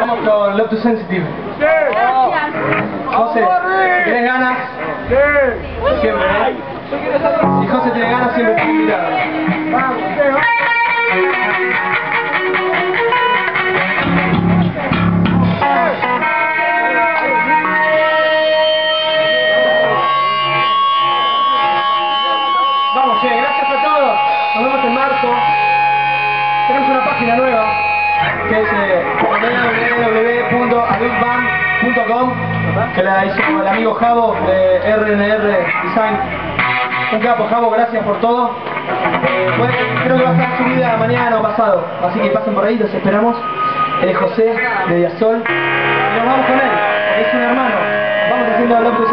Vamos con Love to Sensitive. José, si tenés ganas, siempre, ¿eh? Si José tiene ganas, siempre te invitado. Vamos, che, gracias a todos. Nos vemos en marzo. Tenemos una página nueva eh, www.adultband.com que la hizo el amigo Javo de RNR Design. Un capo, Javo, gracias por todo. Eh, puede- creo que va a estar subida mañana o pasado, así que pasen por ahí, los esperamos. Él es José de Diasol. Y nos vamos con él, es un hermano. Vamos haciendo la Love to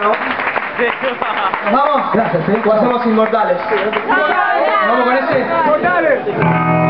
¿Nos vamos? Gracias, ¿eh? Hacemos inmortales. ¿Nos vamos con ese?